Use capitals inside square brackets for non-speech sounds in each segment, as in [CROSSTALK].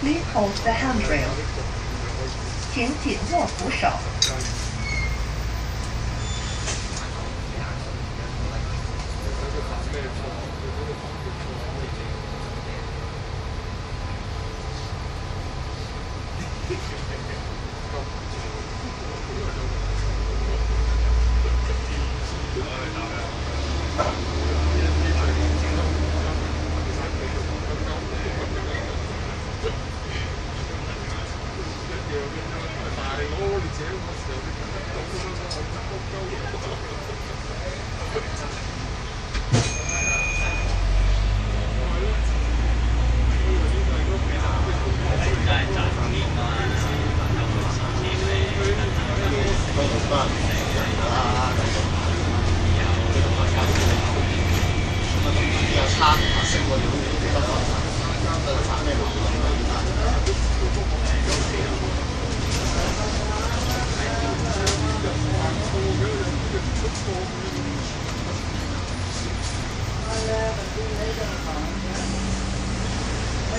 感握扶手。Please hold the handrail. 请紧握扶手。華園 [LAUGHS] Thank you.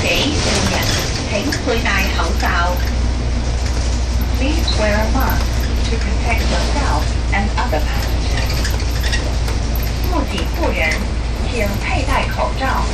己護人，請佩戴口罩。Please wear a mask to protect yourself and other passengers. 目击护人，请佩戴口罩。